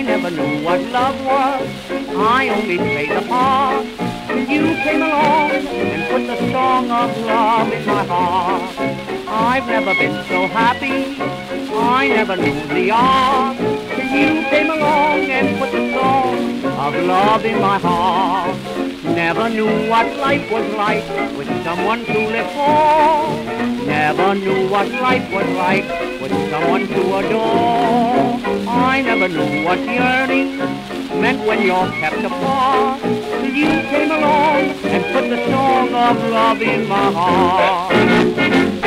I never knew what love was. I only played the part. You came along and put the song of love in my heart. I've never been so happy. I never knew the art. You came along and put the song of love in my heart. Never knew what life was like with someone to live for. Never knew what life was like with someone to adore. I never knew what yearning meant when you're kept apart. Till you came along and put the song of love in my heart.